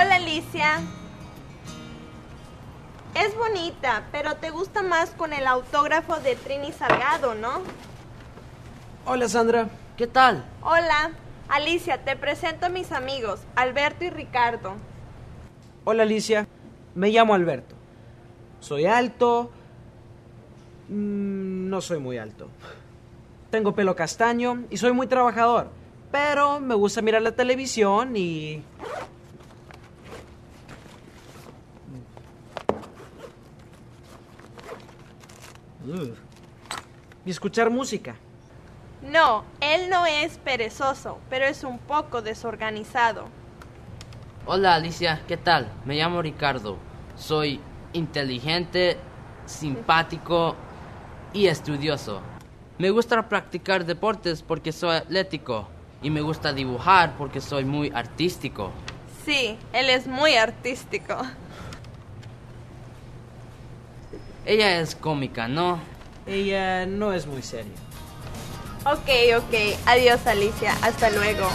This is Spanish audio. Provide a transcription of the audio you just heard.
Alicia. Es bonita, pero te gusta más con el autógrafo de Trini Salgado, ¿no? Hola Sandra. ¿Qué tal? Hola. Alicia, te presento a mis amigos, Alberto y Ricardo. Hola Alicia. Me llamo Alberto. Soy alto. Mm, no soy muy alto. Tengo pelo castaño y soy muy trabajador. Pero me gusta mirar la televisión y... Y escuchar música. No, él no es perezoso, pero es un poco desorganizado. Hola Alicia, ¿qué tal? Me llamo Ricardo. Soy inteligente, simpático y estudioso. Me gusta practicar deportes porque soy atlético y me gusta dibujar porque soy muy artístico. Sí, él es muy artístico. Ella es cómica, ¿no? Ella no es muy seria. Ok, ok. Adiós, Alicia. Hasta luego.